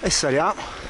e saliamo.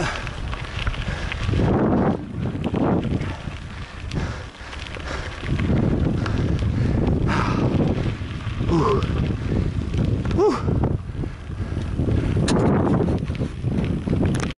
Ooh.